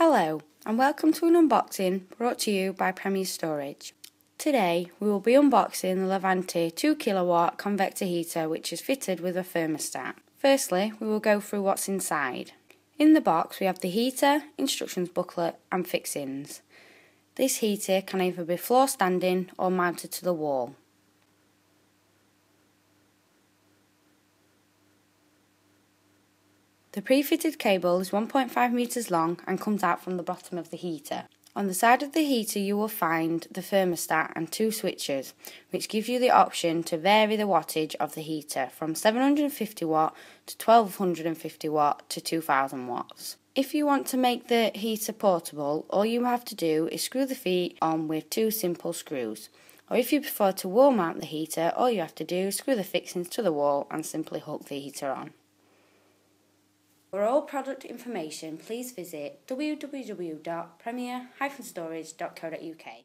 Hello, and welcome to an unboxing brought to you by Premier Storage. Today, we will be unboxing the Levante 2 kilowatt convector heater which is fitted with a thermostat. Firstly, we will go through what's inside. In the box, we have the heater, instructions booklet, and fixings. This heater can either be floor standing or mounted to the wall. The pre-fitted cable is 1.5 metres long and comes out from the bottom of the heater. On the side of the heater you will find the thermostat and two switches, which give you the option to vary the wattage of the heater from 750 watt to 1250 watt to 2000 watts. If you want to make the heater portable, all you have to do is screw the feet on with two simple screws. Or if you prefer to wall mount the heater, all you have to do is screw the fixings to the wall and simply hook the heater on. For all product information, please visit www.premier-storage.co.uk.